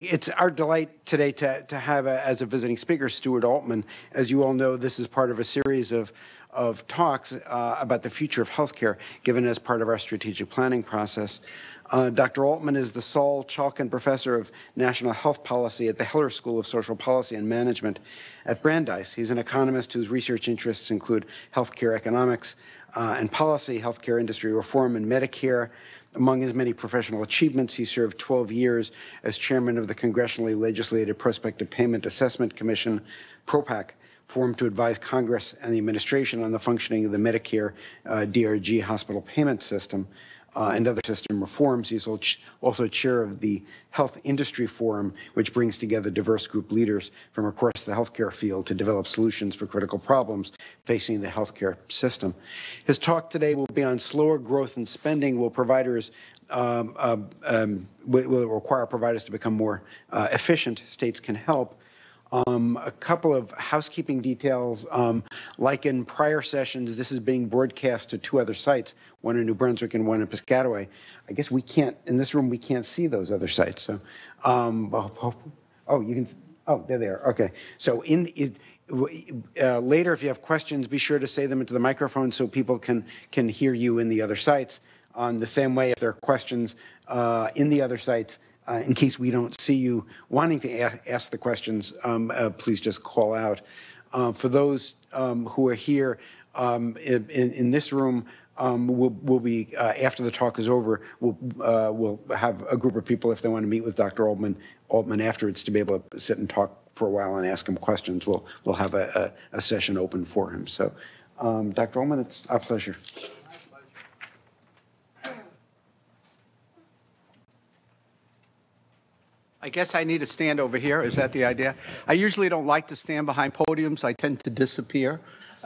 It's our delight today to, to have a, as a visiting speaker Stuart Altman. As you all know, this is part of a series of, of talks uh, about the future of healthcare, given as part of our strategic planning process. Uh, Dr. Altman is the Sol Chaikin Professor of National Health Policy at the Heller School of Social Policy and Management at Brandeis. He's an economist whose research interests include healthcare economics uh, and policy, healthcare industry reform, and Medicare. Among his many professional achievements, he served 12 years as chairman of the Congressionally Legislated Prospective Payment Assessment Commission, PROPAC, formed to advise Congress and the administration on the functioning of the Medicare uh, DRG hospital payment system uh, and other system reforms. He's also chair of the Health Industry Forum, which brings together diverse group leaders from across the healthcare field to develop solutions for critical problems facing the healthcare system. His talk today will be on slower growth and spending will providers um, uh, um, will require providers to become more uh, efficient. States can help. Um, a couple of housekeeping details. Um, like in prior sessions, this is being broadcast to two other sites, one in New Brunswick and one in Piscataway. I guess we can't, in this room, we can't see those other sites. So, um, oh, you can, oh, there they are. Okay. So in, it, uh, later, if you have questions, be sure to say them into the microphone so people can, can hear you in the other sites. On the same way, if there are questions uh, in the other sites, uh, in case we don't see you wanting to ask the questions, um, uh, please just call out. Uh, for those um, who are here um, in, in, this room, um, we'll, we'll, be uh, after the talk is over. We'll uh, we'll have a group of people if they want to meet with Dr. Altman Altman afterwards to be able to sit and talk for a while and ask him questions. We'll we'll have a, a, a session open for him. So, um, Dr. Altman, it's our pleasure. I guess I need to stand over here. Is that the idea? I usually don't like to stand behind podiums. I tend to disappear.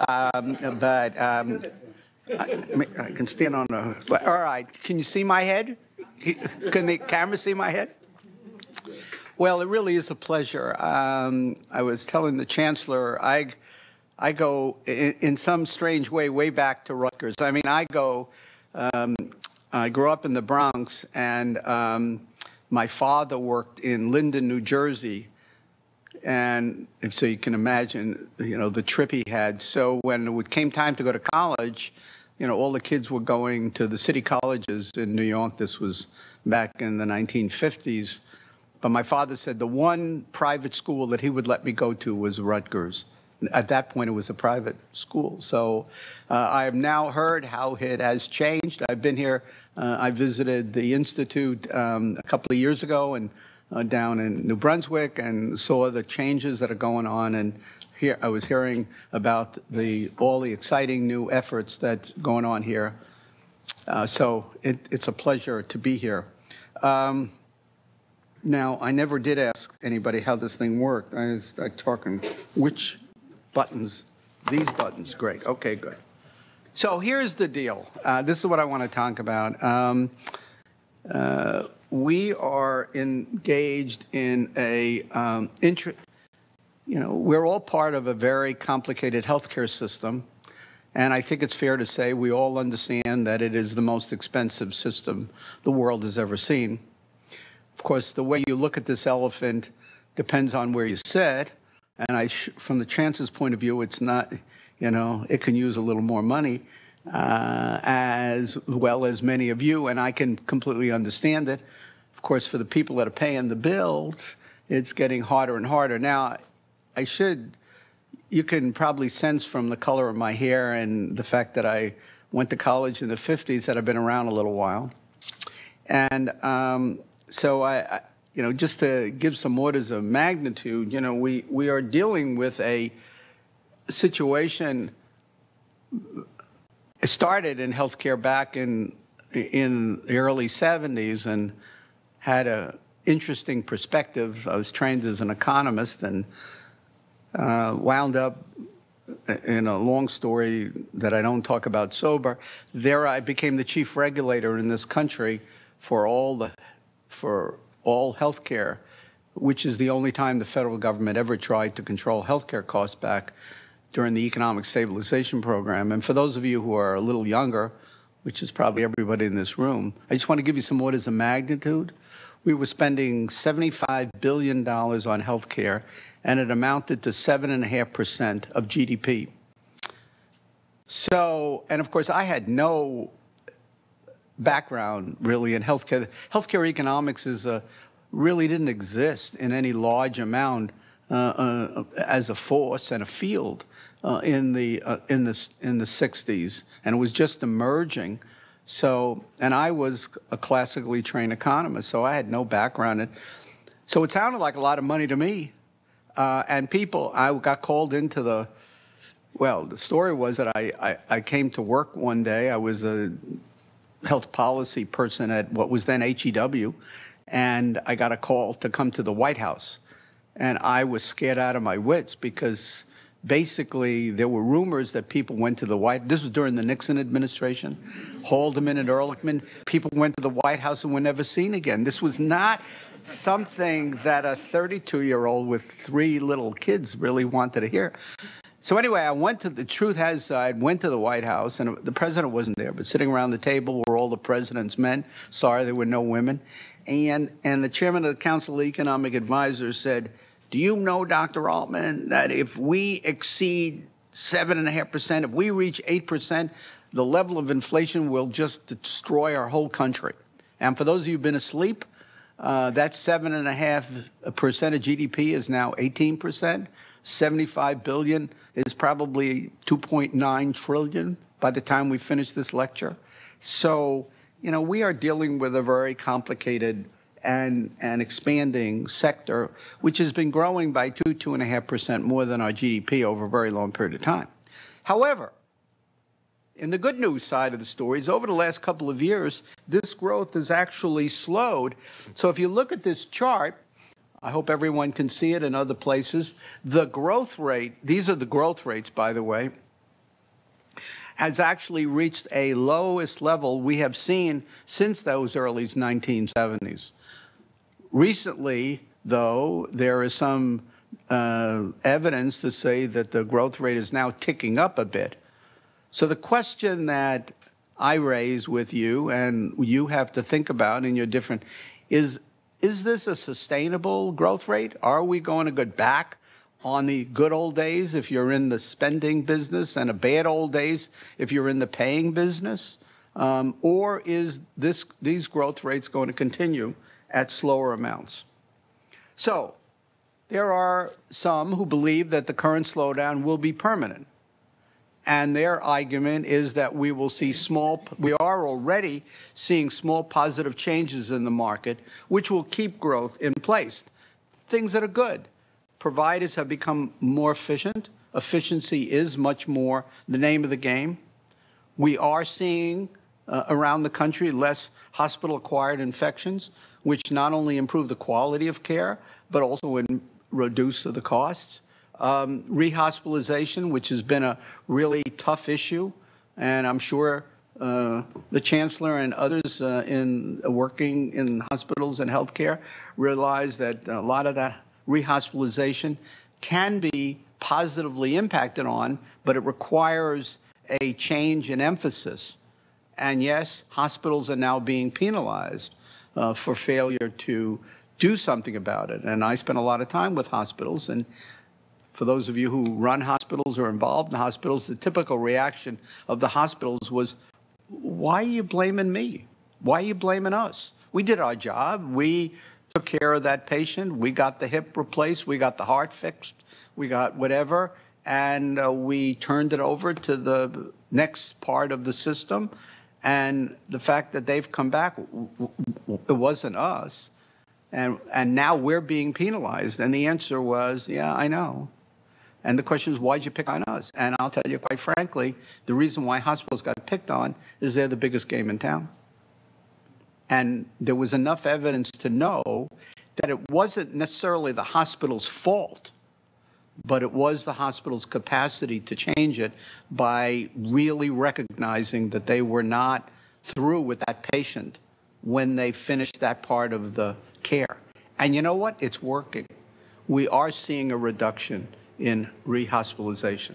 Um, but um, I, I, can stand on a. All right. Can you see my head? Can the camera see my head? Well, it really is a pleasure. Um, I was telling the chancellor, I, I go in, in, some strange way way back to Rutgers. I mean, I go. Um, I grew up in the Bronx, and um, my father worked in Linden, New Jersey, and so you can imagine, you know, the trip he had. So when it came time to go to college, you know, all the kids were going to the city colleges in New York. This was back in the 1950s. But my father said the one private school that he would let me go to was Rutgers. At that point, it was a private school. So uh, I have now heard how it has changed. I've been here uh, I visited the Institute um, a couple of years ago and uh, down in New Brunswick and saw the changes that are going on. And here I was hearing about the all the exciting new efforts that's going on here. Uh, so it, it's a pleasure to be here. Um, now, I never did ask anybody how this thing worked. I was like, talking, which buttons? These buttons, great. Okay, good. So here's the deal. Uh, this is what I want to talk about. Um, uh, we are engaged in a um, you know, we're all part of a very complicated healthcare system. And I think it's fair to say we all understand that it is the most expensive system the world has ever seen. Of course, the way you look at this elephant depends on where you sit. And I, from the chances point of view, it's not, you know, it can use a little more money, uh, as well as many of you, and I can completely understand it. Of course, for the people that are paying the bills, it's getting harder and harder. Now, I should, you can probably sense from the color of my hair and the fact that I went to college in the 50s that I've been around a little while. And um, so I, I, you know, just to give some orders of magnitude, you know, we, we are dealing with a situation it started in healthcare back in in the early 70s and had a interesting perspective. I was trained as an economist and uh, wound up in a long story that I don't talk about sober. There, I became the chief regulator in this country for all the for all healthcare, which is the only time the federal government ever tried to control healthcare costs back during the economic stabilization program. And for those of you who are a little younger, which is probably everybody in this room, I just want to give you some orders of magnitude. we were spending $75 billion on health care, and it amounted to 7.5% of GDP. So, and of course, I had no background really in healthcare. Healthcare economics is a, really didn't exist in any large amount uh, uh, as a force and a field uh, in the uh, in the in the 60s, and it was just emerging. So, and I was a classically trained economist, so I had no background in. So it sounded like a lot of money to me, uh, and people. I got called into the. Well, the story was that I, I, I came to work one day. I was a health policy person at what was then HEW, and I got a call to come to the White House. And I was scared out of my wits because basically there were rumors that people went to the White this was during the Nixon administration, Haldeman and Ehrlichman, people went to the White House and were never seen again. This was not something that a 32-year-old with three little kids really wanted to hear. So anyway, I went to the truth has I went to the White House and the president wasn't there, but sitting around the table were all the president's men. Sorry, there were no women. And and the chairman of the Council of Economic Advisors said, "Do you know, Dr. Altman, that if we exceed seven and a half percent, if we reach eight percent, the level of inflation will just destroy our whole country." And for those of you who've been asleep, uh, that seven and a half percent of GDP is now 18 percent. 75 billion is probably 2.9 trillion by the time we finish this lecture. So, you know, we are dealing with a very complicated and, and expanding sector, which has been growing by two, two and a half percent more than our GDP over a very long period of time. However, in the good news side of the story is over the last couple of years, this growth has actually slowed. So if you look at this chart, I hope everyone can see it in other places. The growth rate, these are the growth rates, by the way, has actually reached a lowest level we have seen since those early 1970s. Recently, though, there is some uh, evidence to say that the growth rate is now ticking up a bit. So the question that I raise with you and you have to think about in your different is is this a sustainable growth rate? Are we going to go back on the good old days if you're in the spending business and a bad old days if you're in the paying business? Um, or is this, these growth rates going to continue at slower amounts? So there are some who believe that the current slowdown will be permanent. And their argument is that we will see small, we are already seeing small positive changes in the market, which will keep growth in place. Things that are good. Providers have become more efficient. Efficiency is much more the name of the game. We are seeing uh, around the country less hospital acquired infections, which not only improve the quality of care, but also in, reduce the costs um, rehospitalization, which has been a really tough issue, and I'm sure uh, the chancellor and others uh, in working in hospitals and healthcare realize that a lot of that rehospitalization can be positively impacted on, but it requires a change in emphasis. And yes, hospitals are now being penalized uh, for failure to do something about it. And I spent a lot of time with hospitals, and for those of you who run hospitals or involved in hospitals, the typical reaction of the hospitals was, why are you blaming me? Why are you blaming us? We did our job. We took care of that patient. We got the hip replaced. We got the heart fixed. We got whatever. And uh, we turned it over to the next part of the system. And the fact that they've come back, it wasn't us. And, and now we're being penalized. And the answer was, yeah, I know. And the question is, why'd you pick on us? And I'll tell you quite frankly, the reason why hospitals got picked on is they're the biggest game in town. And there was enough evidence to know that it wasn't necessarily the hospital's fault, but it was the hospital's capacity to change it by really recognizing that they were not through with that patient when they finished that part of the care. And you know what? It's working. We are seeing a reduction in rehospitalization.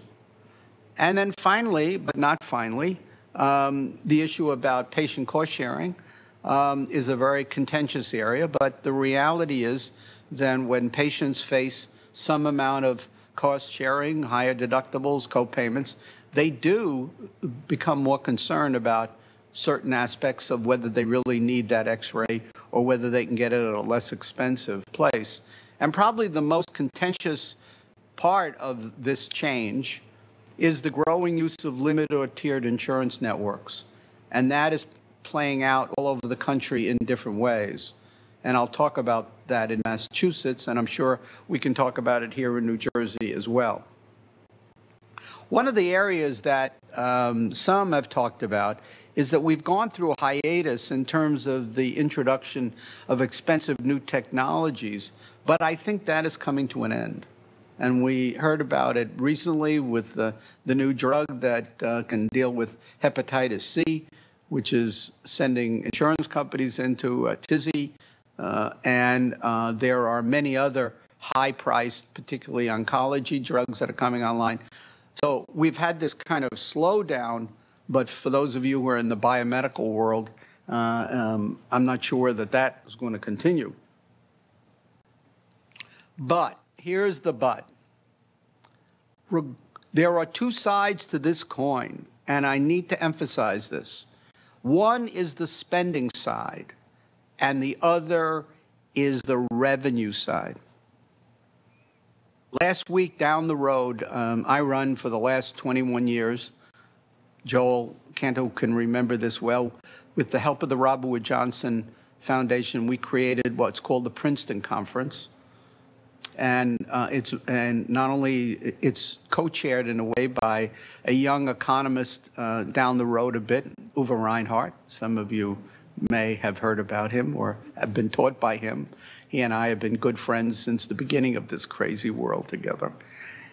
And then finally, but not finally, um, the issue about patient cost sharing. um, is a very contentious area, but the reality is then when patients face some amount of cost sharing, higher deductibles, co-payments, they do become more concerned about certain aspects of whether they really need that x-ray or whether they can get it at a less expensive place. And probably the most contentious part of this change is the growing use of limited or tiered insurance networks. And that is playing out all over the country in different ways. And I'll talk about that in Massachusetts, and I'm sure we can talk about it here in New Jersey as well. One of the areas that um, some have talked about is that we've gone through a hiatus in terms of the introduction of expensive new technologies, but I think that is coming to an end. And we heard about it recently with the, the new drug that uh, can deal with hepatitis C, which is sending insurance companies into a tizzy. Uh, and uh, there are many other high-priced, particularly oncology drugs that are coming online. So we've had this kind of slowdown, but for those of you who are in the biomedical world, uh, um, I'm not sure that that is going to continue. But here's the but. There are two sides to this coin, and I need to emphasize this. One is the spending side, and the other is the revenue side. Last week down the road, um, I run for the last 21 years. Joel Cantor can remember this well. With the help of the Robert Wood Johnson Foundation, we created what's called the Princeton Conference. And uh, it's and not only it's co-chaired in a way by a young economist uh, down the road a bit, Uwe Reinhardt. Some of you may have heard about him or have been taught by him. He and I have been good friends since the beginning of this crazy world together.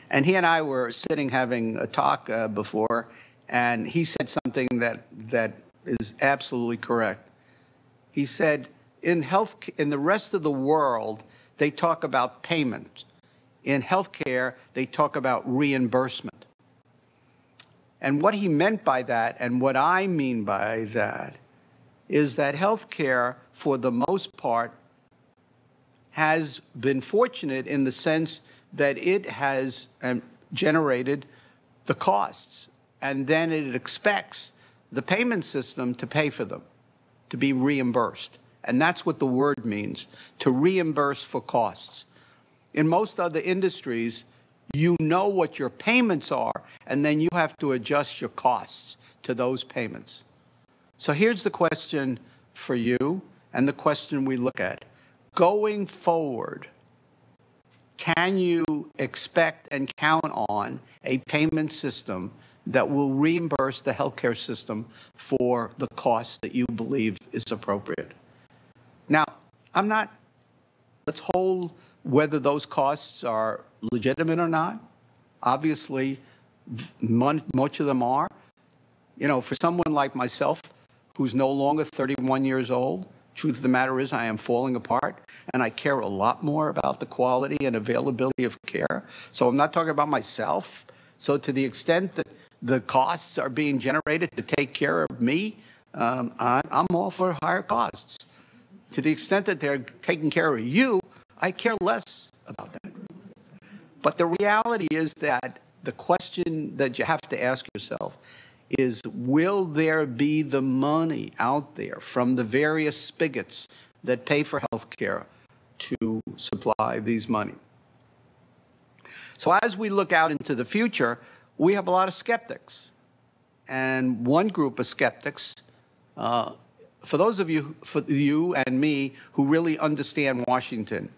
And he and I were sitting having a talk uh, before, and he said something that, that is absolutely correct. He said, in health, in the rest of the world, they talk about payment. In healthcare, they talk about reimbursement. And what he meant by that, and what I mean by that, is that healthcare, for the most part, has been fortunate in the sense that it has um, generated the costs, and then it expects the payment system to pay for them, to be reimbursed. And that's what the word means, to reimburse for costs. In most other industries, you know what your payments are, and then you have to adjust your costs to those payments. So here's the question for you, and the question we look at going forward, can you expect and count on a payment system that will reimburse the healthcare system for the cost that you believe is appropriate? Now, I'm not, let's hold whether those costs are legitimate or not. Obviously, much of them are. You know, for someone like myself, who's no longer 31 years old, Truth of the matter is, I am falling apart, and I care a lot more about the quality and availability of care. So I'm not talking about myself. So to the extent that the costs are being generated to take care of me, um, I'm all for higher costs. To the extent that they're taking care of you, I care less about that. But the reality is that the question that you have to ask yourself is will there be the money out there from the various spigots that pay for health care to supply these money? So as we look out into the future, we have a lot of skeptics. And one group of skeptics, uh, for those of you, for you and me who really understand Washington,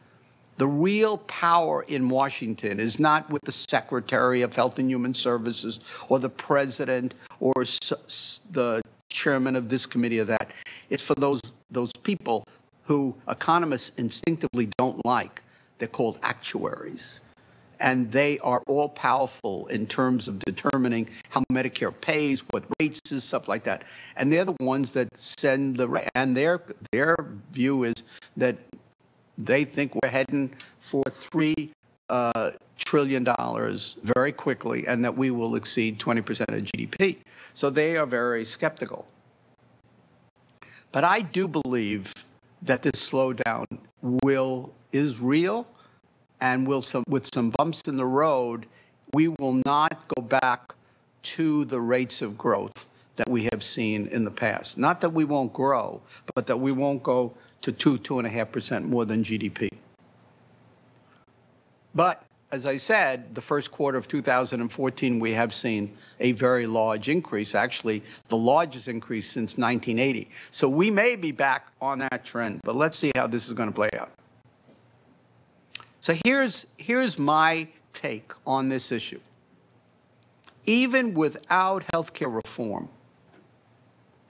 the real power in Washington is not with the Secretary of Health and Human Services or the President or the chairman of this committee or that. It's for those, those people who economists instinctively don't like. They're called actuaries. And they are all powerful in terms of determining how Medicare pays, what rates is, stuff like that. And they're the ones that send the, and their, their view is that they think we're heading for three uh, trillion dollars very quickly and that we will exceed 20% of GDP. So they are very skeptical. But I do believe that this slowdown will, is real, and will some, with some bumps in the road, we will not go back to the rates of growth that we have seen in the past. Not that we won't grow, but that we won't go to two, two and a half percent more than GDP. But as I said, the first quarter of 2014, we have seen a very large increase, actually the largest increase since 1980. So we may be back on that trend, but let's see how this is going to play out. So here's, here's my take on this issue. Even without health care reform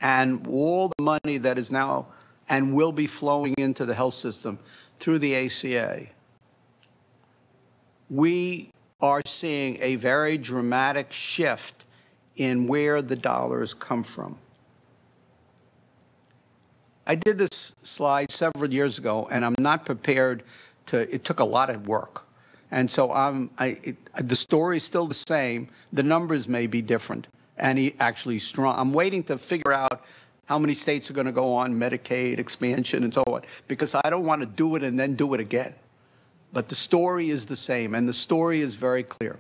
and all the money that is now and will be flowing into the health system through the ACA, we are seeing a very dramatic shift in where the dollars come from. I did this slide several years ago, and I'm not prepared to, it took a lot of work. And so I'm, I, it, the story is still the same. The numbers may be different, and he actually strong. I'm waiting to figure out how many states are going to go on Medicaid expansion and so on, because I don't want to do it and then do it again. But the story is the same, and the story is very clear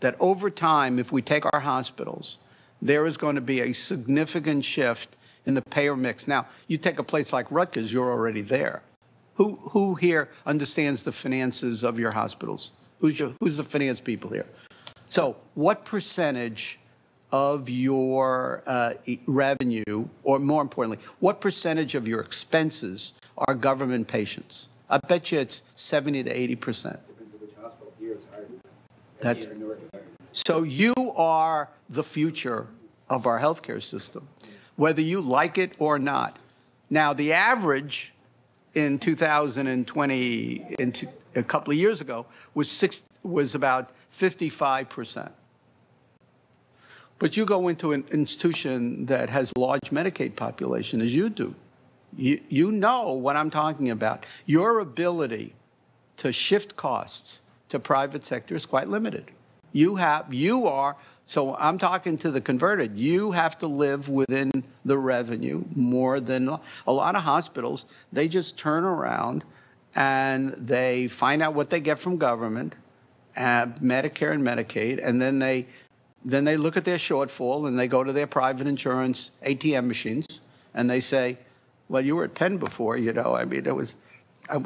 that over time, if we take our hospitals, there is going to be a significant shift in the payer mix. Now, you take a place like Rutgers, you're already there. Who, who here understands the finances of your hospitals? Who's, your, who's the finance people here? So, what percentage of your uh, revenue, or more importantly, what percentage of your expenses are government patients? I bet you it's 70 to 80 percent. That's, so you are the future of our healthcare system, whether you like it or not. Now, the average in 2020, in a couple of years ago, was six was about 55 percent. But you go into an institution that has large Medicaid population, as you do, you, you know what I'm talking about. Your ability to shift costs to private sector is quite limited. You have, you are, so I'm talking to the converted. You have to live within the revenue more than a lot of hospitals. They just turn around and they find out what they get from government, uh, Medicare and Medicaid, and then they then they look at their shortfall and they go to their private insurance ATM machines and they say, well, you were at Penn before, you know. I mean, it was, I,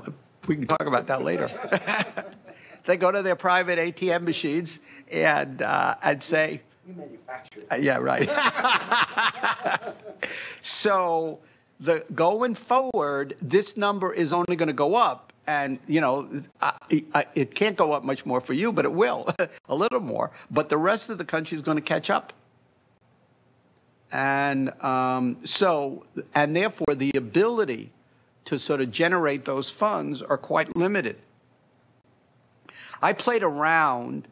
we can talk about that later. they go to their private ATM machines and, uh, and say, we manufacture. Uh, yeah, right. so the, going forward, this number is only going to go up. And, you know, I, I, it can't go up much more for you, but it will, a little more. But the rest of the country is going to catch up. And um, so, and therefore, the ability to sort of generate those funds are quite limited. I played around.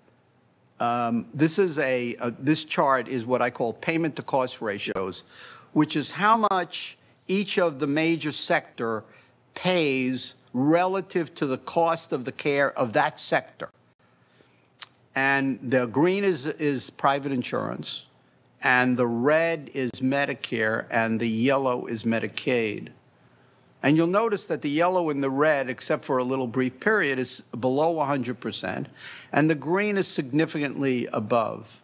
Um, this is a, a, this chart is what I call payment to cost ratios, which is how much each of the major sector pays relative to the cost of the care of that sector. And the green is, is private insurance and the red is Medicare, and the yellow is Medicaid. And you'll notice that the yellow and the red, except for a little brief period, is below 100%, and the green is significantly above.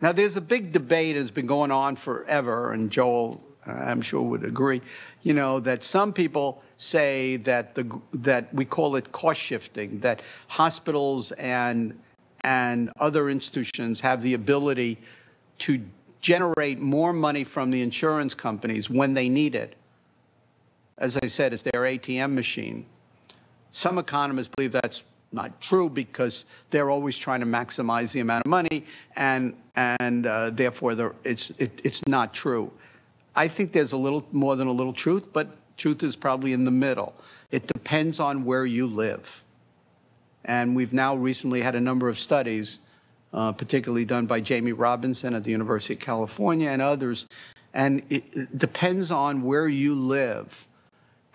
Now, there's a big debate that's been going on forever, and Joel, uh, I'm sure, would agree, you know, that some people say that, the, that we call it cost shifting, that hospitals and, and other institutions have the ability to generate more money from the insurance companies when they need it. As I said, it's their ATM machine. Some economists believe that's not true because they're always trying to maximize the amount of money, and and uh, therefore it's it, it's not true. I think there's a little more than a little truth, but truth is probably in the middle. It depends on where you live, and we've now recently had a number of studies uh, particularly done by Jamie Robinson at the University of California and others. And it depends on where you live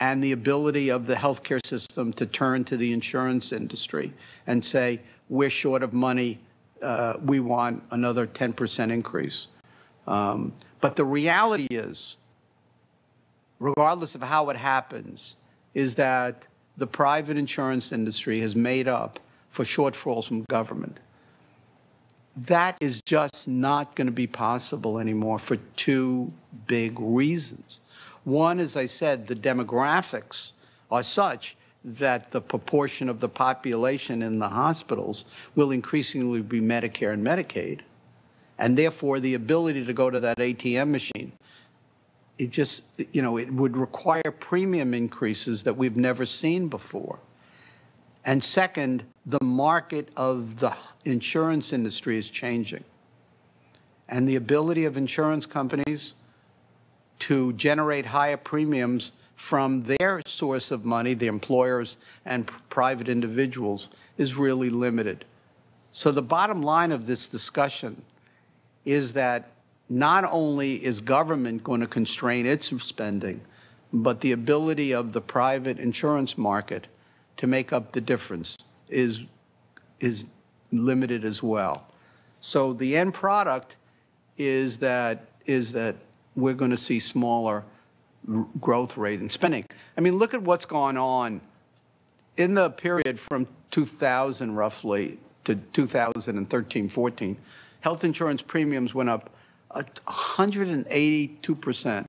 and the ability of the healthcare system to turn to the insurance industry and say, we're short of money, uh, we want another 10% increase. Um, but the reality is regardless of how it happens, is that the private insurance industry has made up for shortfalls from government. That is just not going to be possible anymore for two big reasons. One, as I said, the demographics are such that the proportion of the population in the hospitals will increasingly be Medicare and Medicaid, and therefore the ability to go to that ATM machine, it just, you know, it would require premium increases that we've never seen before. And second, the market of the insurance industry is changing. And the ability of insurance companies to generate higher premiums from their source of money, the employers and private individuals, is really limited. So the bottom line of this discussion is that not only is government going to constrain its spending, but the ability of the private insurance market to make up the difference is, is limited as well. So the end product is that, is that we're going to see smaller growth rate in spending. I mean, look at what's gone on in the period from 2000 roughly to 2013, 14. Health insurance premiums went up 182%.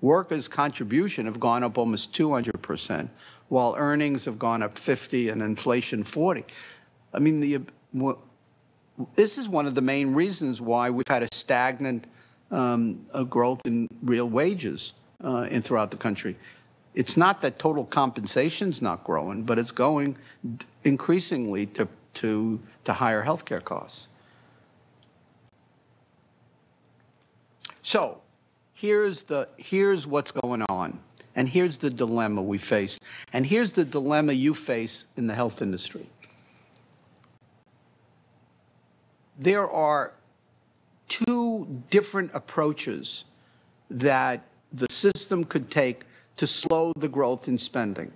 Workers' contribution have gone up almost 200%, while earnings have gone up 50 and inflation 40. I mean, the, this is one of the main reasons why we've had a stagnant um, a growth in real wages uh, in throughout the country. It's not that total compensation's not growing, but it's going increasingly to, to, to higher healthcare costs. So here's, the, here's what's going on, and here's the dilemma we face, and here's the dilemma you face in the health industry. There are different approaches that the system could take to slow the growth in spending.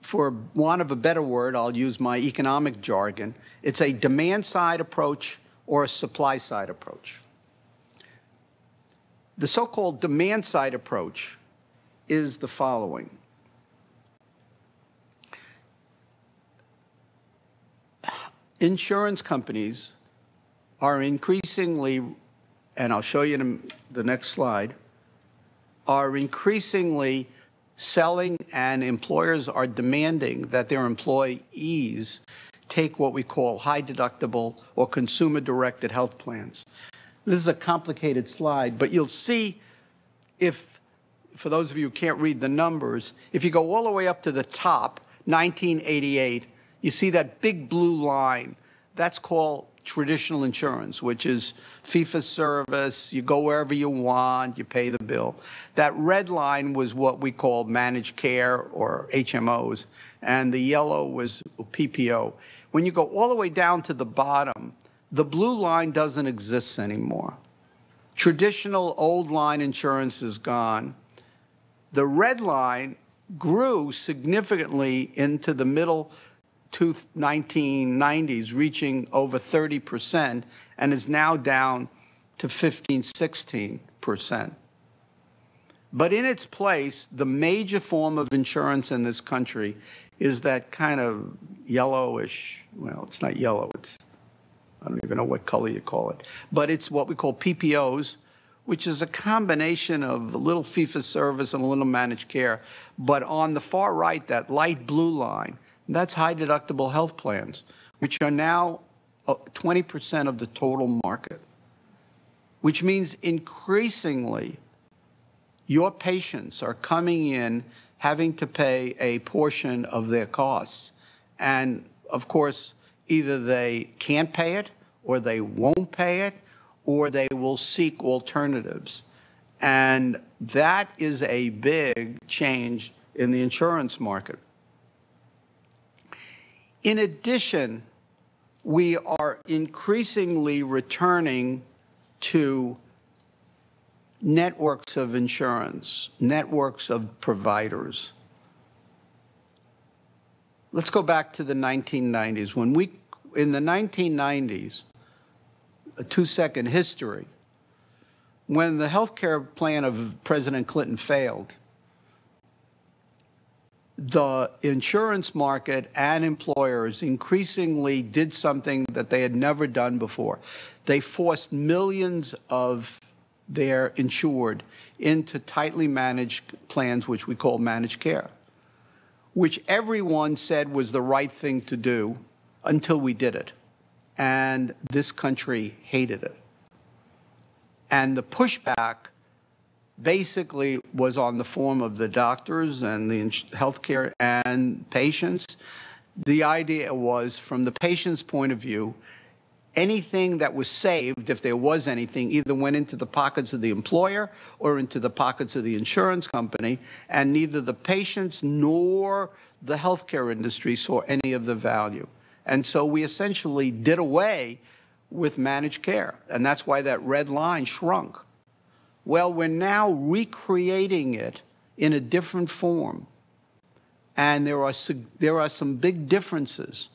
For want of a better word, I'll use my economic jargon. It's a demand side approach or a supply side approach. The so-called demand side approach is the following. Insurance companies are increasingly, and I'll show you in the next slide, are increasingly selling and employers are demanding that their employees take what we call high deductible or consumer directed health plans. This is a complicated slide, but you'll see if, for those of you who can't read the numbers, if you go all the way up to the top, 1988, you see that big blue line. That's called traditional insurance, which is for service, you go wherever you want, you pay the bill. That red line was what we call managed care or HMOs, and the yellow was PPO. When you go all the way down to the bottom, the blue line doesn't exist anymore. Traditional old line insurance is gone. The red line grew significantly into the middle 1990s, reaching over 30%, and is now down to 15, 16%. But in its place, the major form of insurance in this country is that kind of yellowish, well, it's not yellow, it's I don't even know what color you call it. But it's what we call PPOs, which is a combination of a little fee for service and a little managed care. But on the far right, that light blue line, that's high deductible health plans, which are now 20% uh, of the total market, which means increasingly your patients are coming in having to pay a portion of their costs. And of course, either they can't pay it or they won't pay it or they will seek alternatives. And that is a big change in the insurance market. In addition, we are increasingly returning to networks of insurance, networks of providers. Let's go back to the 1990s. When we, in the 1990s, a two second history, when the health care plan of President Clinton failed, the insurance market and employers increasingly did something that they had never done before. They forced millions of their insured into tightly managed plans, which we call managed care, which everyone said was the right thing to do until we did it. And this country hated it. And the pushback basically was on the form of the doctors and the healthcare and patients. The idea was, from the patient's point of view, anything that was saved, if there was anything, either went into the pockets of the employer or into the pockets of the insurance company, and neither the patients nor the healthcare industry saw any of the value. And so we essentially did away with managed care, and that's why that red line shrunk. Well, we're now recreating it in a different form. And there are, there are some big differences,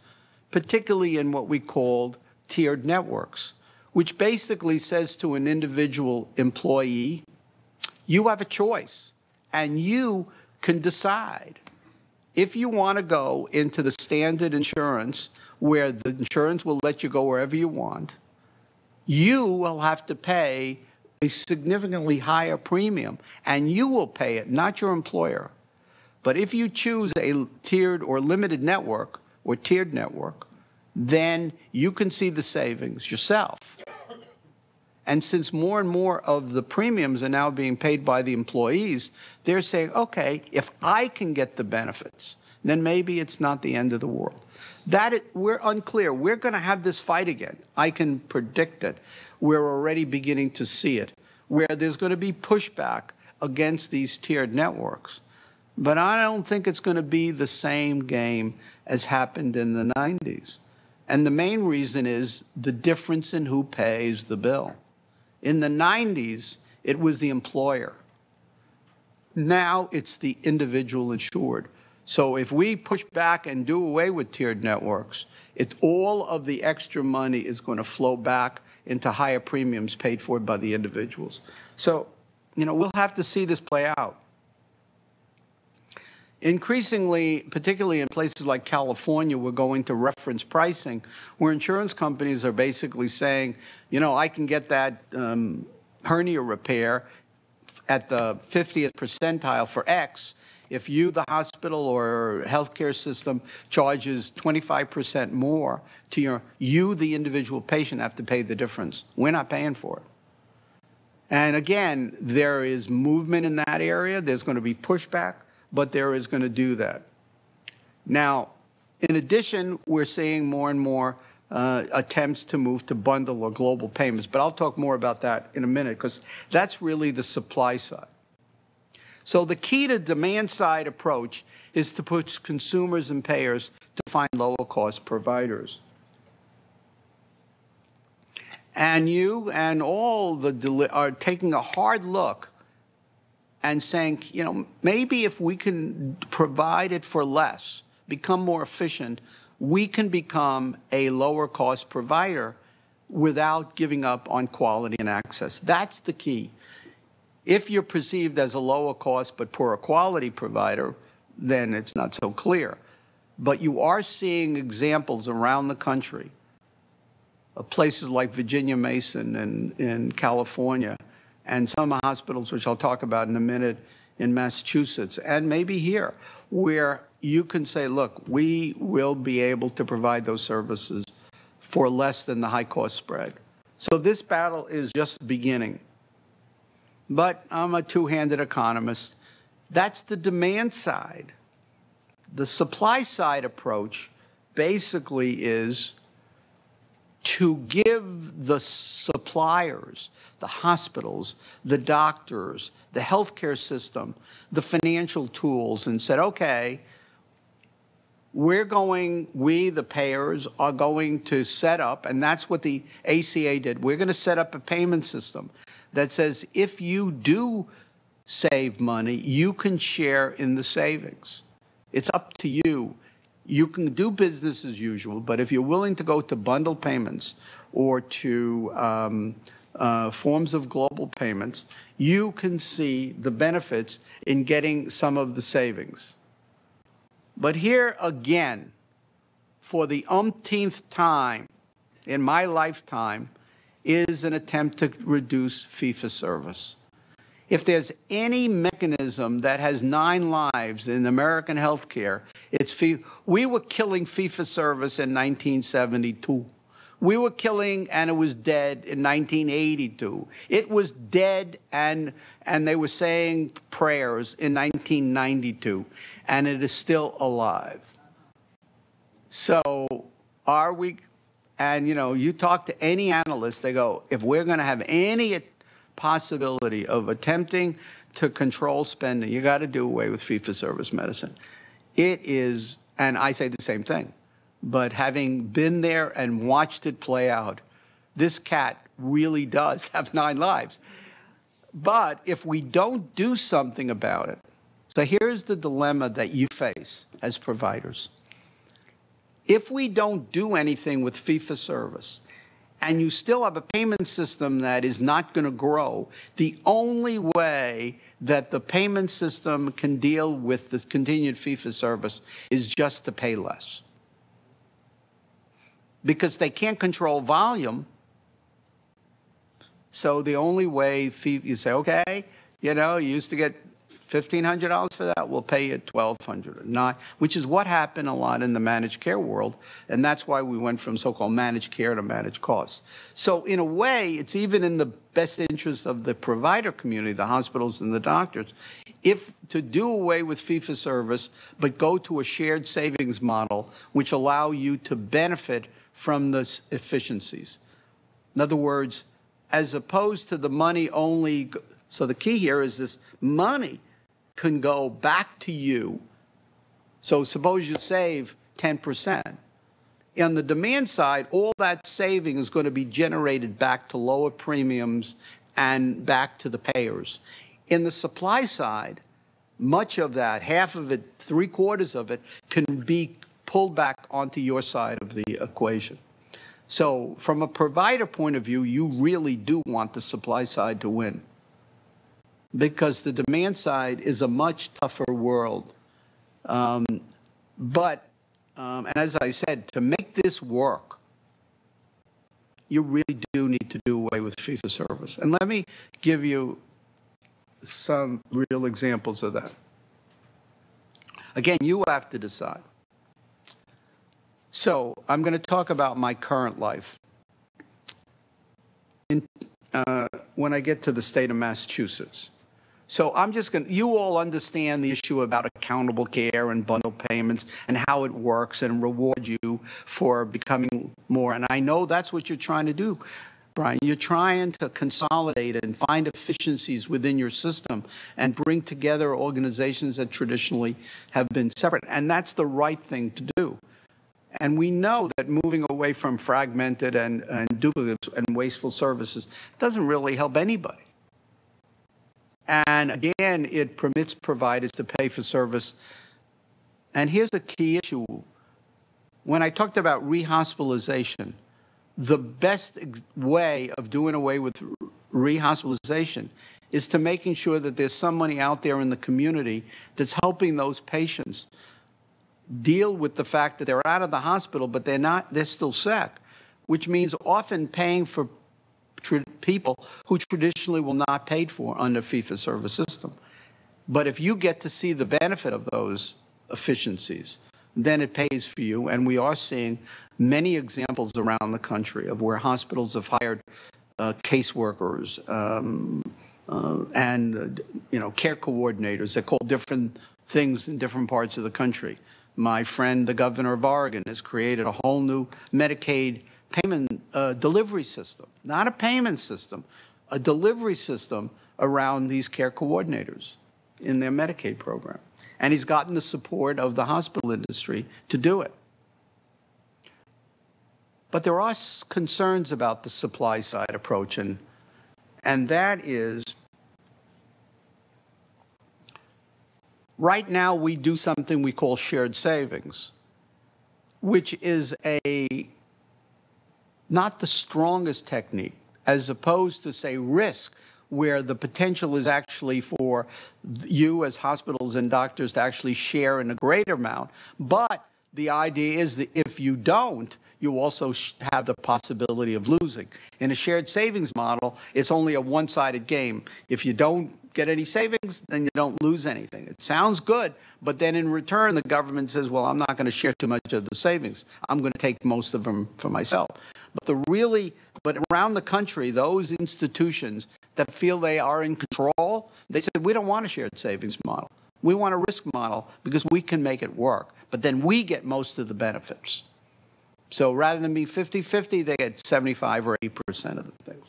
particularly in what we called tiered networks, which basically says to an individual employee, you have a choice, and you can decide if you want to go into the standard insurance where the insurance will let you go wherever you want, you will have to pay a significantly higher premium, and you will pay it, not your employer. But if you choose a tiered or limited network or tiered network, then you can see the savings yourself. And since more and more of the premiums are now being paid by the employees, they're saying, okay, if I can get the benefits, then maybe it's not the end of the world. That is, we're unclear. We're going to have this fight again. I can predict it we're already beginning to see it, where there's going to be pushback against these tiered networks. But I don't think it's going to be the same game as happened in the 90s. And the main reason is the difference in who pays the bill. In the 90s, it was the employer. Now it's the individual insured. So if we push back and do away with tiered networks, it's all of the extra money is going to flow back into higher premiums paid for by the individuals. So, you know, we'll have to see this play out. Increasingly, particularly in places like California, we're going to reference pricing, where insurance companies are basically saying, you know, I can get that um, hernia repair at the 50th percentile for X, if you, the hospital or healthcare system, charges 25% more to your, you, the individual patient, have to pay the difference. We're not paying for it. And again, there is movement in that area. There's going to be pushback, but there is going to do that. Now, in addition, we're seeing more and more uh, attempts to move to bundle or global payments. But I'll talk more about that in a minute because that's really the supply side. So the key to demand side approach is to push consumers and payers to find lower cost providers. And you and all the are taking a hard look and saying, you know, maybe if we can provide it for less, become more efficient, we can become a lower cost provider without giving up on quality and access. That's the key. If you're perceived as a lower cost but poorer quality provider, then it's not so clear. But you are seeing examples around the country of places like Virginia Mason and in California and some hospitals, which I'll talk about in a minute, in Massachusetts and maybe here, where you can say, look, we will be able to provide those services for less than the high cost spread. So this battle is just beginning. But I'm a two-handed economist. That's the demand side. The supply side approach basically is to give the suppliers, the hospitals, the doctors, the healthcare system, the financial tools and said, okay, we're going, we, the payers, are going to set up, and that's what the ACA did. We're going to set up a payment system that says if you do save money, you can share in the savings. It's up to you. You can do business as usual, but if you're willing to go to bundle payments or to um, uh, forms of global payments, you can see the benefits in getting some of the savings. But here again, for the umpteenth time in my lifetime, is an attempt to reduce for service. If there's any mechanism that has nine lives in American healthcare, it's. We were killing for service in 1972. We were killing, and it was dead in 1982. It was dead, and and they were saying prayers in 1992, and it is still alive. So, are we? And you know, you talk to any analyst, they go, if we're going to have any possibility of attempting to control spending, you got to do away with fee for service medicine. It is, and I say the same thing, but having been there and watched it play out, this cat really does have nine lives. But if we don't do something about it, so here's the dilemma that you face as providers. If we don't do anything with fee-for-service, and you still have a payment system that is not going to grow, the only way that the payment system can deal with the continued fee-for-service is just to pay less. Because they can't control volume. So the only way you say, okay, you know, you used to get $1,500 for that, we'll pay you $1,200, not, which is what happened a lot in the managed care world, and that's why we went from so-called managed care to managed costs. So in a way, it's even in the best interest of the provider community, the hospitals and the doctors, if to do away with fee-for-service, but go to a shared savings model, which allow you to benefit from the efficiencies. In other words, as opposed to the money only, so the key here is this money can go back to you. So suppose you save 10%. On the demand side, all that saving is going to be generated back to lower premiums and back to the payers. In the supply side, much of that, half of it, three quarters of it, can be pulled back onto your side of the equation. So from a provider point of view, you really do want the supply side to win because the demand side is a much tougher world. Um, but, um, and as I said, to make this work, you really do need to do away with for service. And let me give you some real examples of that. Again, you have to decide. So I'm going to talk about my current life. In, uh, when I get to the state of Massachusetts, so I'm just going to, you all understand the issue about accountable care and bundle payments and how it works and reward you for becoming more. And I know that's what you're trying to do, Brian. You're trying to consolidate and find efficiencies within your system and bring together organizations that traditionally have been separate. And that's the right thing to do. And we know that moving away from fragmented and, and duplicative and wasteful services doesn't really help anybody. And again, it permits providers to pay for service. And here's a key issue. When I talked about rehospitalization, the best way of doing away with rehospitalization is to making sure that there's somebody out there in the community that's helping those patients deal with the fact that they're out of the hospital, but they're not, they're still sick, which means often paying for people who traditionally will not paid for under fee-for-service system. But if you get to see the benefit of those efficiencies, then it pays for you. And we are seeing many examples around the country of where hospitals have hired uh, caseworkers um, uh, and uh, you know care coordinators that call different things in different parts of the country. My friend, the governor of Oregon, has created a whole new Medicaid payment uh, delivery system, not a payment system, a delivery system around these care coordinators in their Medicaid program. And he's gotten the support of the hospital industry to do it. But there are concerns about the supply side approach, and, and that is right now we do something we call shared savings, which is a not the strongest technique as opposed to, say, risk, where the potential is actually for you as hospitals and doctors to actually share in a greater amount. But the idea is that if you don't, you also have the possibility of losing. In a shared savings model, it's only a one-sided game. If you don't get any savings, then you don't lose anything. It sounds good, but then in return, the government says, well, I'm not going to share too much of the savings. I'm going to take most of them for myself. But the really, but around the country, those institutions that feel they are in control, they said, we don't want a shared savings model. We want a risk model because we can make it work. But then we get most of the benefits. So rather than be 50-50, they get 75 or 80% of the things.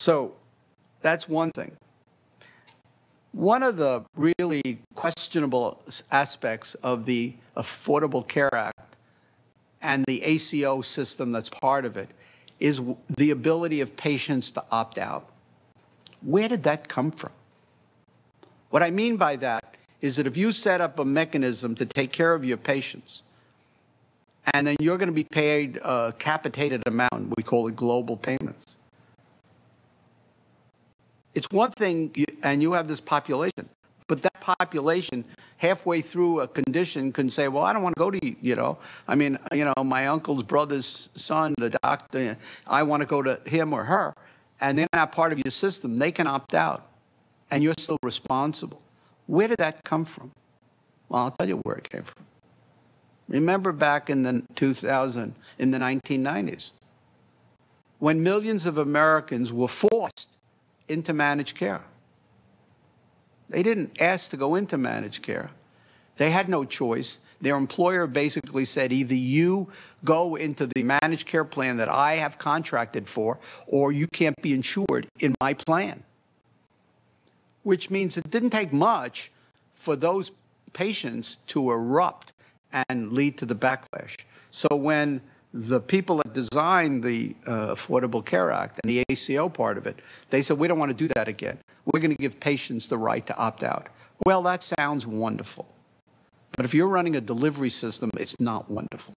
So that's one thing. One of the really questionable aspects of the Affordable Care Act and the ACO system that's part of it is the ability of patients to opt out. Where did that come from? What I mean by that is that if you set up a mechanism to take care of your patients, and then you're going to be paid a capitated amount. We call it global payments. It's one thing, and you have this population, but that population, halfway through a condition, can say, well, I don't want to go to, you know, I mean, you know, my uncle's brother's son, the doctor, I want to go to him or her, and they're not part of your system. They can opt out, and you're still responsible. Where did that come from? Well, I'll tell you where it came from. Remember back in the 2000, in the 1990s, when millions of Americans were forced into managed care. They didn't ask to go into managed care. They had no choice. Their employer basically said either you go into the managed care plan that I have contracted for, or you can't be insured in my plan. Which means it didn't take much for those patients to erupt and lead to the backlash. So when the people that designed the uh, Affordable Care Act and the ACO part of it, they said, we don't want to do that again. We're going to give patients the right to opt out. Well, that sounds wonderful. But if you're running a delivery system, it's not wonderful.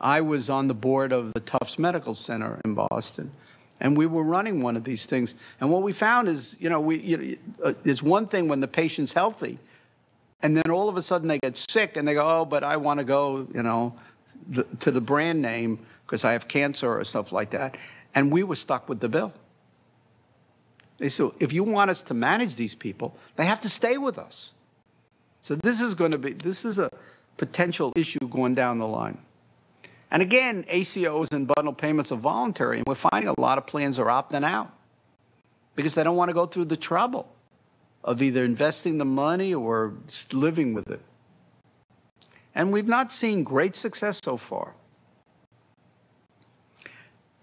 I was on the board of the Tufts Medical Center in Boston, and we were running one of these things. And what we found is, you know, we, you know, uh, it's one thing when the patient's healthy, and then all of a sudden they get sick and they go, oh, but I want to go, you know, the, to the brand name because I have cancer or stuff like that. And we were stuck with the bill. They said, if you want us to manage these people, they have to stay with us. So this is going to be, this is a potential issue going down the line. And again, ACOs and bundle payments are voluntary, and we're finding a lot of plans are opting out because they don't want to go through the trouble of either investing the money or living with it. And we've not seen great success so far.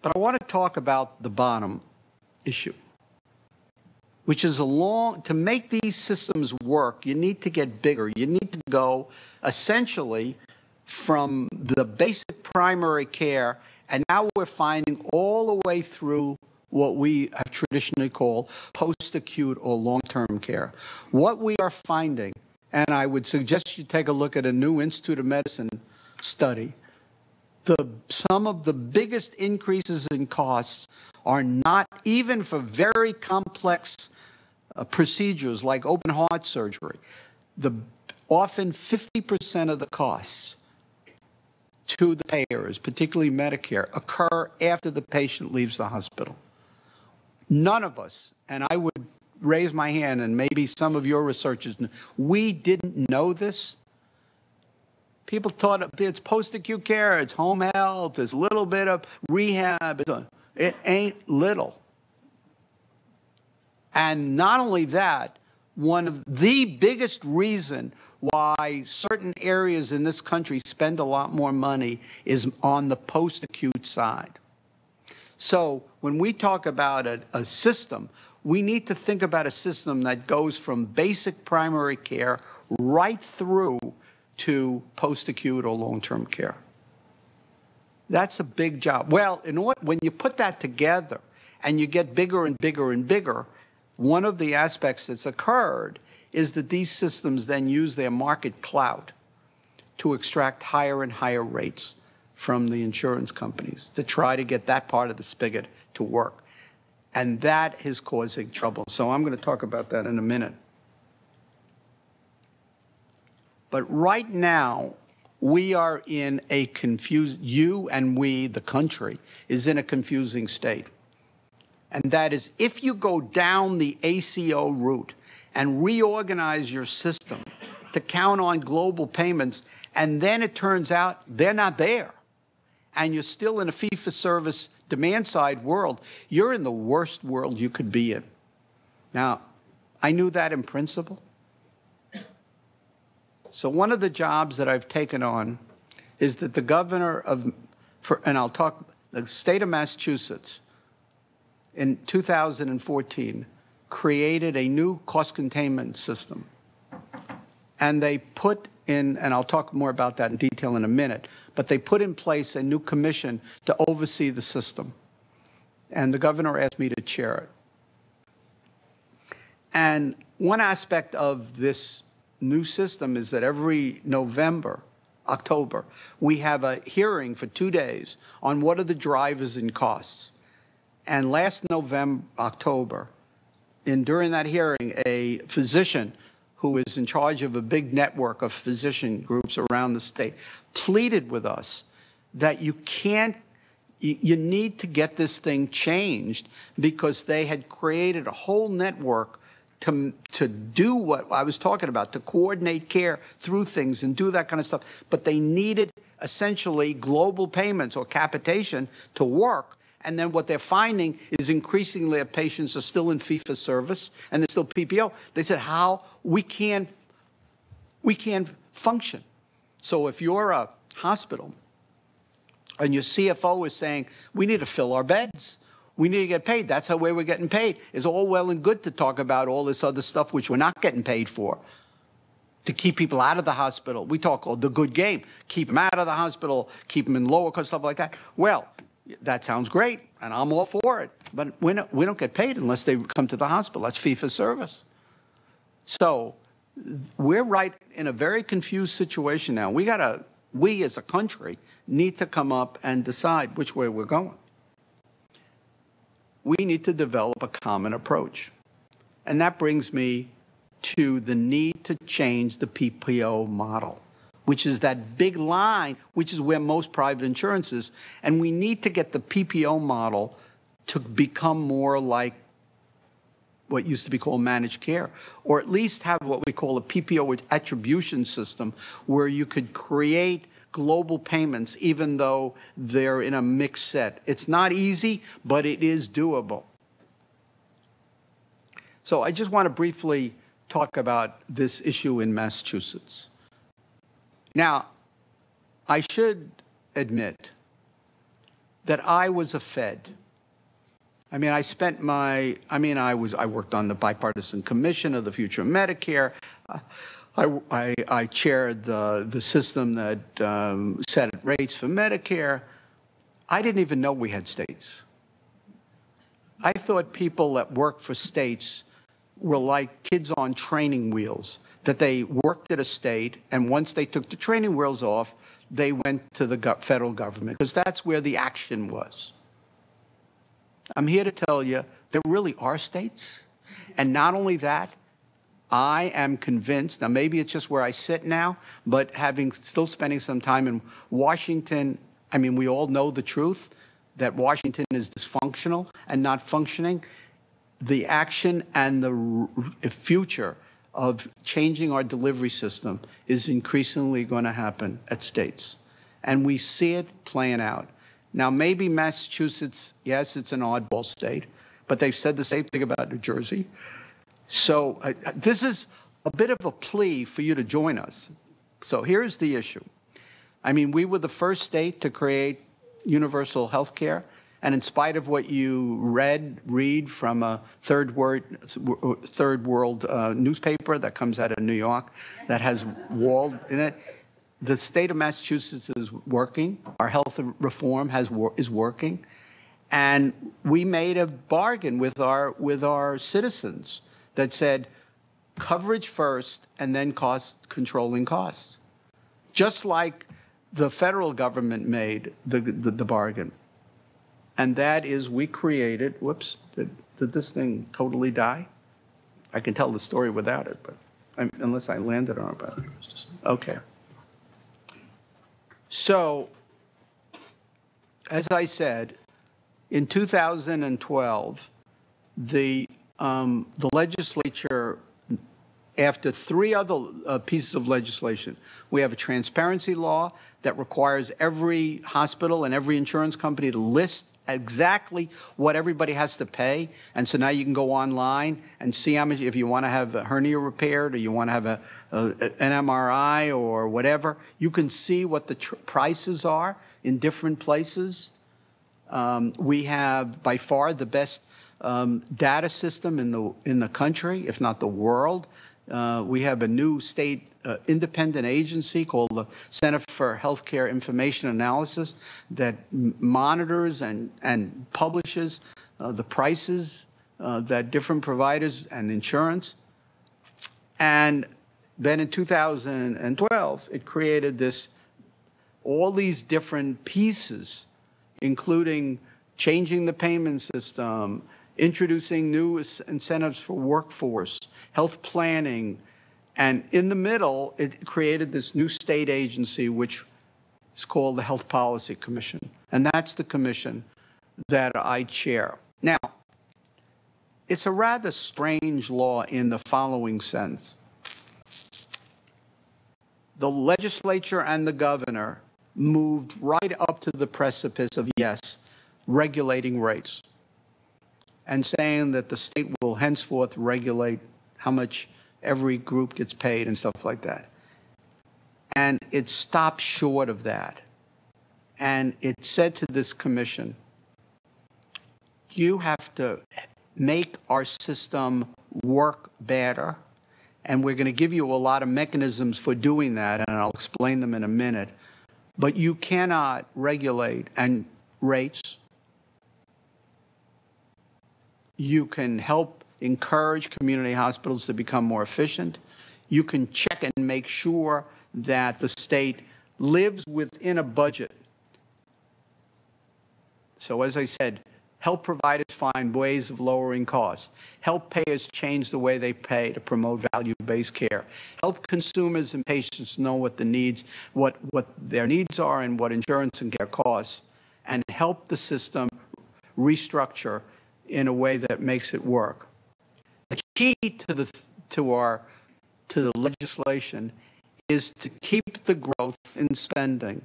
But I want to talk about the bottom issue, which is a long, to make these systems work, you need to get bigger. You need to go essentially from the basic primary care, and now we're finding all the way through what we have traditionally called post-acute or long-term care. What we are finding, and I would suggest you take a look at a new Institute of Medicine study, the, some of the biggest increases in costs are not even for very complex uh, procedures like open heart surgery. The, often 50% of the costs to the payers, particularly Medicare, occur after the patient leaves the hospital. None of us, and I would raise my hand, and maybe some of your researchers, we didn't know this. People thought it's post-acute care, it's home health, there's a little bit of rehab. It ain't little. And not only that, one of the biggest reason why certain areas in this country spend a lot more money is on the post-acute side. So when we talk about a, a system, we need to think about a system that goes from basic primary care right through to post-acute or long-term care. That's a big job. Well, order, when you put that together and you get bigger and bigger and bigger, one of the aspects that's occurred is that these systems then use their market clout to extract higher and higher rates from the insurance companies to try to get that part of the spigot to work. And that is causing trouble. So I'm going to talk about that in a minute. But right now, we are in a confused, you and we, the country, is in a confusing state. And that is if you go down the ACO route and reorganize your system to count on global payments, and then it turns out they're not there, and you're still in a fee for service demand side world, you're in the worst world you could be in. Now, I knew that in principle. So one of the jobs that I've taken on is that the governor of, for, and I'll talk, the state of Massachusetts in 2014 created a new cost containment system. And they put in, and I'll talk more about that in detail in a minute, but they put in place a new commission to oversee the system. And the governor asked me to chair it. And one aspect of this new system is that every November, October, we have a hearing for two days on what are the drivers and costs. And last November, October, and during that hearing, a physician who is in charge of a big network of physician groups around the state pleaded with us that you can't you need to get this thing changed because they had created a whole network to, to do what I was talking about, to coordinate care through things and do that kind of stuff. But they needed essentially global payments or capitation to work. And then what they're finding is increasingly our patients are still in fee-for-service and they're still PPO. They said, how we can't, we can't function. So if you're a hospital and your CFO is saying, we need to fill our beds, we need to get paid. That's how way we're getting paid. It's all well and good to talk about all this other stuff which we're not getting paid for. To keep people out of the hospital. We talk all the good game. Keep them out of the hospital, keep them in lower cost, stuff like that. Well, that sounds great, and I'm all for it. But we don't, we don't get paid unless they come to the hospital. That's fee for service. So we're right in a very confused situation now. We got to, we as a country, need to come up and decide which way we're going we need to develop a common approach. And that brings me to the need to change the PPO model, which is that big line, which is where most private insurance is. And we need to get the PPO model to become more like what used to be called managed care, or at least have what we call a PPO attribution system where you could create global payments, even though they're in a mixed set. It's not easy, but it is doable. So I just want to briefly talk about this issue in Massachusetts. Now, I should admit that I was a Fed. I mean, I spent my, I mean, I was, I worked on the bipartisan commission of the future of Medicare. I, I, I chaired the, the system that um, set rates for Medicare. I didn't even know we had states. I thought people that worked for states were like kids on training wheels, that they worked at a state, and once they took the training wheels off, they went to the federal government, because that's where the action was. I'm here to tell you there really are states. And not only that, I am convinced, now maybe it's just where I sit now, but having still spending some time in Washington, I mean, we all know the truth that Washington is dysfunctional and not functioning. The action and the future of changing our delivery system is increasingly going to happen at states. And we see it playing out. Now, maybe Massachusetts, yes, it's an oddball state, but they've said the same thing about New Jersey. So uh, this is a bit of a plea for you to join us. So here's the issue. I mean, we were the first state to create universal health care. And in spite of what you read, read from a third, word, third world uh, newspaper that comes out of New York that has walled in it, the state of Massachusetts is working. Our health reform has, is working. And we made a bargain with our, with our citizens that said coverage first and then cost controlling costs. Just like the federal government made the, the, the bargain. And that is we created, whoops, did, did this thing totally die? I can tell the story without it, but I'm- unless I landed on it, but, okay. So, as I said, in 2012, the, um, the legislature, after three other uh, pieces of legislation, we have a transparency law that requires every hospital and every insurance company to list exactly what everybody has to pay. And so now you can go online and see how much, if you want to have a hernia repaired or you want to have a, a, an MRI or whatever, you can see what the prices are in different places. Um, we have by far the best um, data system in the in the country, if not the world. Uh, we have a new state uh, independent agency called the Center for Healthcare Information Analysis that monitors and and publishes uh, the prices uh, that different providers and insurance. And then in 2012, it created this all these different pieces including changing the payment system, introducing new incentives for workforce, health planning, and in the middle, it created this new state agency, which is called the Health Policy Commission. And that's the commission that I chair. Now, it's a rather strange law in the following sense. The legislature and the governor moved right up to the precipice of, yes, regulating rates and saying that the state will henceforth regulate how much every group gets paid and stuff like that. And it stopped short of that. And it said to this commission, you have to make our system work better, and we're going to give you a lot of mechanisms for doing that, and I'll explain them in a minute. But you cannot regulate and rates. You can help encourage community hospitals to become more efficient. You can check and make sure that the state lives within a budget. So as I said, help providers find ways of lowering costs. Help payers change the way they pay to promote value-based care. Help consumers and patients know what the needs, what, what their needs are and what insurance and care costs, and help the system restructure in a way that makes it work. The key to the to our to the legislation is to keep the growth in spending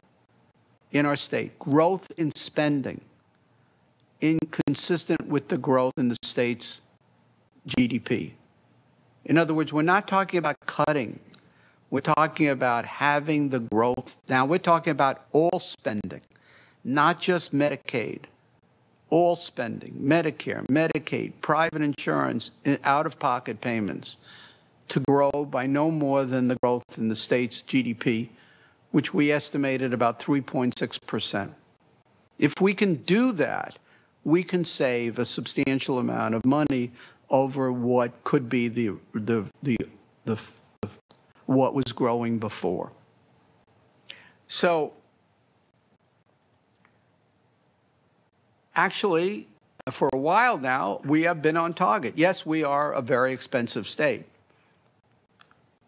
in our state, growth in spending inconsistent with the growth in the state's GDP. In other words, we're not talking about cutting. We're talking about having the growth. Now, we're talking about all spending, not just Medicaid. All spending, Medicare, Medicaid, private insurance, and out of pocket payments, to grow by no more than the growth in the state's GDP, which we estimated about 3.6%. If we can do that, we can save a substantial amount of money over what could be the, the, the, the, what was growing before. So actually, for a while now, we have been on target. Yes, we are a very expensive state.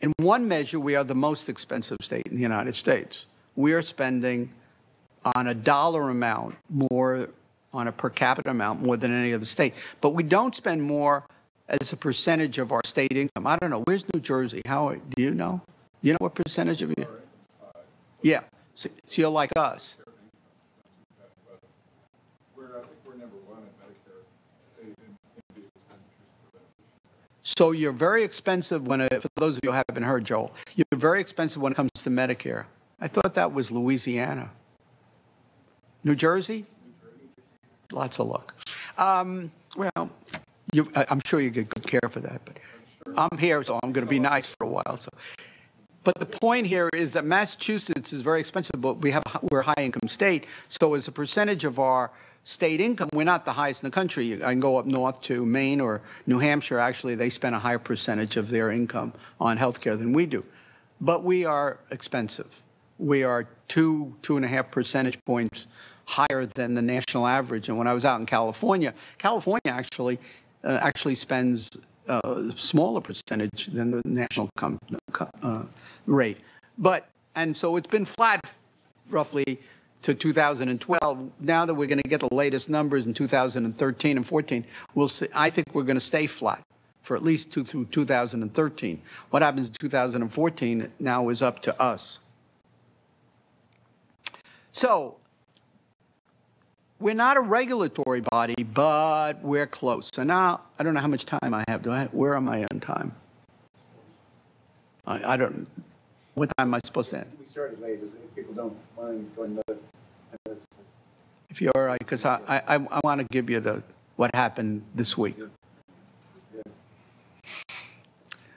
In one measure, we are the most expensive state in the United States. We are spending on a dollar amount more, on a per capita amount more than any other state. But we don't spend more as a percentage of our state income. I don't know. Where's New Jersey? How do you know? You know what percentage of you? Yeah. So, so you're like us. So you're very expensive when, it, for those of you who haven't heard, Joel, you're very expensive when it comes to Medicare. I thought that was Louisiana. New Jersey? Lots of luck. Um, well, you, I'm sure you get good care for that, but I'm here, so I'm going to be nice for a while. So. But the point here is that Massachusetts is very expensive, but we have, we're a high-income state, so as a percentage of our state income, we're not the highest in the country. I can go up north to Maine or New Hampshire, actually, they spend a higher percentage of their income on healthcare than we do. But we are expensive. we are two, two and a half percentage points higher than the national average. And when I was out in California, California actually, uh, actually spends a smaller percentage than the national uh, rate. But, and so it's been flat roughly to 2012. Now that we're going to get the latest numbers in 2013 and 14, we'll see, I think we're going to stay flat for at least two, through 2013. What happens in 2014 now is up to us. So we're not a regulatory body, but we're close. So now I don't know how much time I have. Do I? Where am I on time? I, I don't. What time am I supposed to end? We started late, as people don't mind going another. If you're all right, because I, I, I want to give you the what happened this week.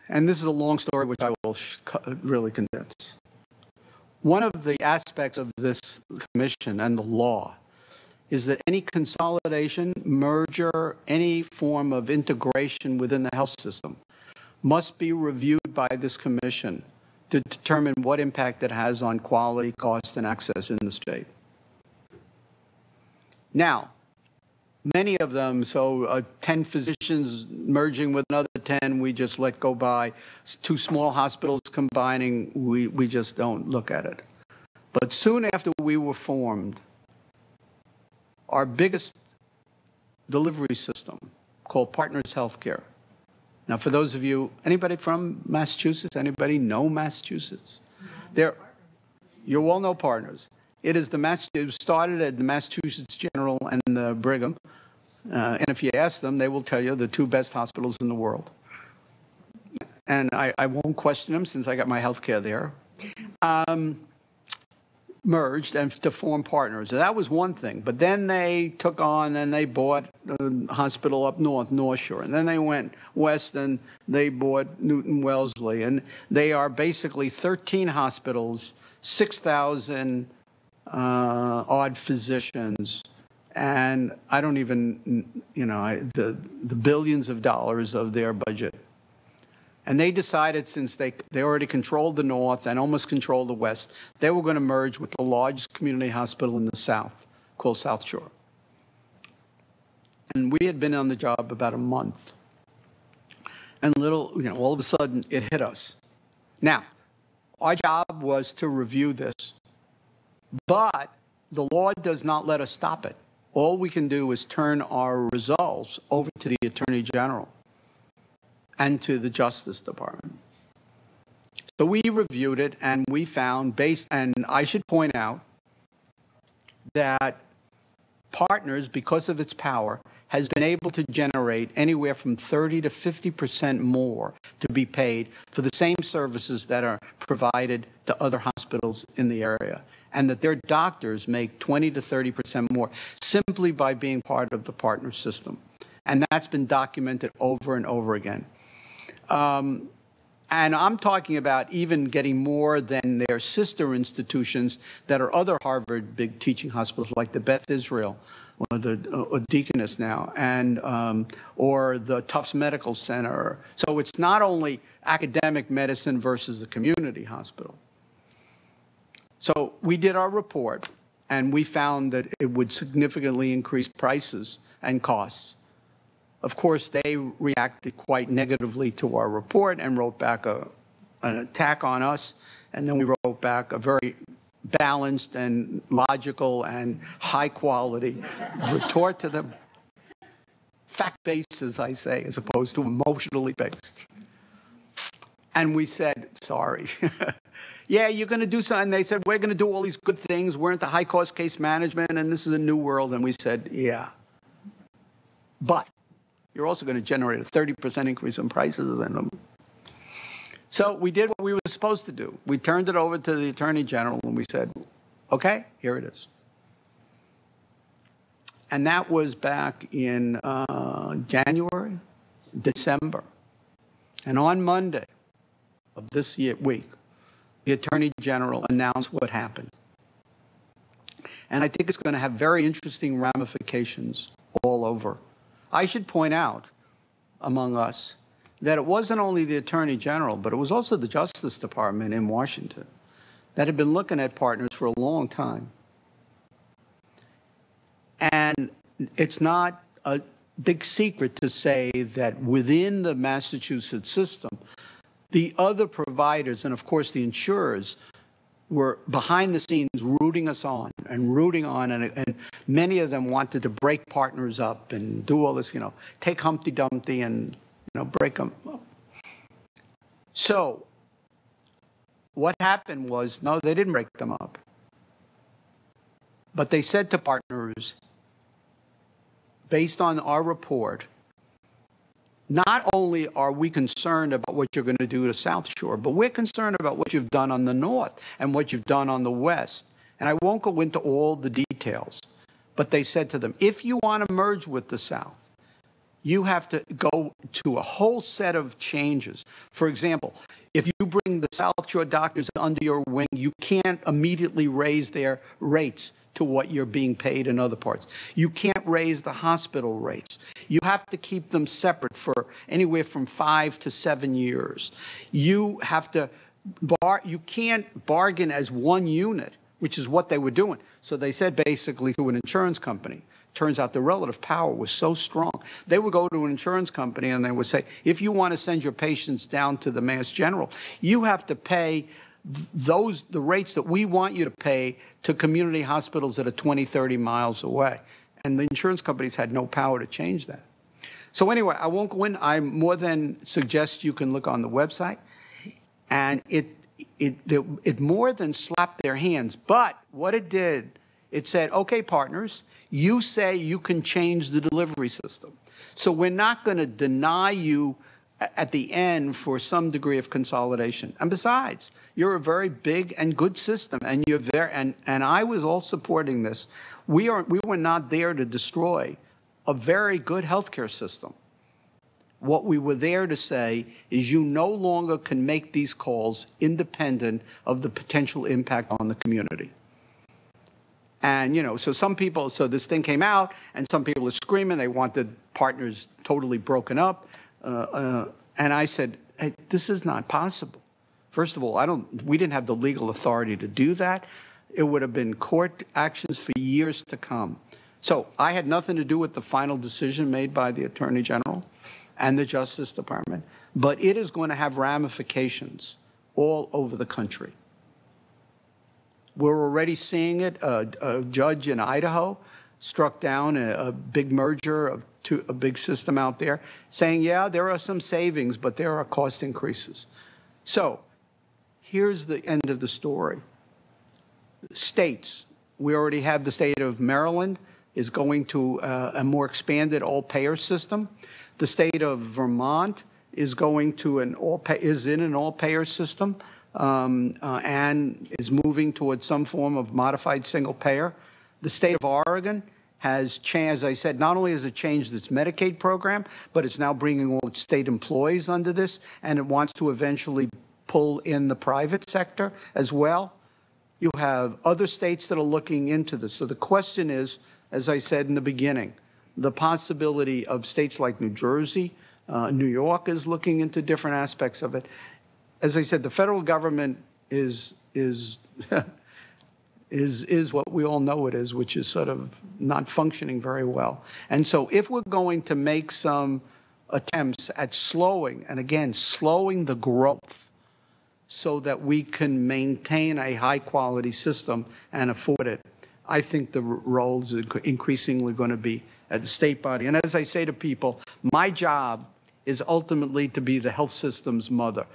And this is a long story, which I will really condense. One of the aspects of this commission and the law is that any consolidation, merger, any form of integration within the health system must be reviewed by this commission to determine what impact it has on quality, cost, and access in the state. Now, many of them, so uh, 10 physicians merging with another 10, we just let go by. Two small hospitals combining, we, we just don't look at it. But soon after we were formed, our biggest delivery system called Partners Healthcare. Now, for those of you, anybody from Massachusetts? Anybody know Massachusetts? They're, you all know partners. It is the Mass, it started at the Massachusetts General and the Brigham. Uh, and if you ask them, they will tell you the two best hospitals in the world. And I, I won't question them since I got my health care there. Um, merged and to form partners. That was one thing. But then they took on and they bought hospital up north, North Shore. And then they went west and they bought Newton Wellesley. And they are basically 13 hospitals, 6,000 uh, odd physicians. And I don't even, you know, I, the, the billions of dollars of their budget. And they decided, since they, they already controlled the North and almost controlled the West, they were going to merge with the largest community hospital in the South, called South Shore. And we had been on the job about a month. And little, you know, all of a sudden it hit us. Now, our job was to review this, but the law does not let us stop it. All we can do is turn our results over to the Attorney General and to the Justice Department. So we reviewed it and we found based, and I should point out that Partners, because of its power, has been able to generate anywhere from 30 to 50% more to be paid for the same services that are provided to other hospitals in the area. And that their doctors make 20 to 30% more simply by being part of the partner system. And that's been documented over and over again. Um, and I'm talking about even getting more than their sister institutions that are other Harvard big teaching hospitals, like the Beth Israel, or the or Deaconess now, and um, or the Tufts Medical Center. So it's not only academic medicine versus the community hospital. So we did our report, and we found that it would significantly increase prices and costs. Of course, they reacted quite negatively to our report and wrote back a, an attack on us. And then we wrote back a very balanced and logical and high quality retort to them. Fact based, as I say, as opposed to emotionally based. And we said, sorry. yeah, you're going to do something. They said, we're going to do all these good things. We're into high cost case management, and this is a new world. And we said, yeah. But you're also going to generate a 30% increase in prices them. So we did what we were supposed to do. We turned it over to the Attorney General and we said, okay, here it is. And that was back in uh, January, December. And on Monday of this year, week, the Attorney General announced what happened. And I think it's going to have very interesting ramifications all over I should point out among us that it wasn't only the Attorney General, but it was also the Justice Department in Washington that had been looking at partners for a long time. And it's not a big secret to say that within the Massachusetts system, the other providers, and of course the insurers, were behind the scenes rooting us on and rooting on, and, and many of them wanted to break partners up and do all this, you know, take Humpty Dumpty and, know, break them up. So what happened was, no, they didn't break them up. But they said to partners, based on our report, not only are we concerned about what you're going to do to South Shore, but we're concerned about what you've done on the North and what you've done on the West. And I won't go into all the details, but they said to them, if you want to merge with the South, you have to go to a whole set of changes. For example, if you bring the South Shore doctors under your wing, you can't immediately raise their rates to what you're being paid in other parts. You can't raise the hospital rates. You have to keep them separate for anywhere from five to seven years. You have to bar, you can't bargain as one unit, which is what they were doing. So they said basically to an insurance company, turns out the relative power was so strong. They would go to an insurance company and they would say, if you want to send your patients down to the Mass General, you have to pay those the rates that we want you to pay to community hospitals that are 20, 30 miles away. And the insurance companies had no power to change that. So anyway, I won't go in. I more than suggest you can look on the website. And it, it, it, it more than slapped their hands. But what it did, it said, okay, partners, you say you can change the delivery system. So we're not going to deny you at the end for some degree of consolidation. And besides, you're a very big and good system, and you're there. And, and I was all supporting this. We are we were not there to destroy a very good healthcare system. What we were there to say is you no longer can make these calls independent of the potential impact on the community. And, you know, so some people, so this thing came out, and some people are screaming, they wanted partners totally broken up. Uh, uh, and I said, hey, this is not possible. First of all, I don't, we didn't have the legal authority to do that. It would have been court actions for years to come. So I had nothing to do with the final decision made by the Attorney General and the Justice Department, but it is going to have ramifications all over the country. We're already seeing it. A, a judge in Idaho struck down a, a big merger of two, a big system out there, saying, yeah, there are some savings, but there are cost increases. So here's the end of the story. States, we already have the state of Maryland is going to uh, a more expanded all-payer system. The state of Vermont is going to an all is in an all-payer system um, uh, and is moving towards some form of modified single payer. The state of Oregon has changed, as I said, not only has it changed its Medicaid program, but it's now bringing all its state employees under this, and it wants to eventually pull in the private sector as well. You have other states that are looking into this. So the question is, as I said in the beginning, the possibility of states like New Jersey, uh, New York is looking into different aspects of it. As I said, the federal government is is is, is what we all know it is, which is sort of not functioning very well. And so if we're going to make some attempts at slowing, and again, slowing the growth so that we can maintain a high quality system and afford it, I think the role is increasingly going to be at the state body. And as I say to people, my job is ultimately to be the health system's mother.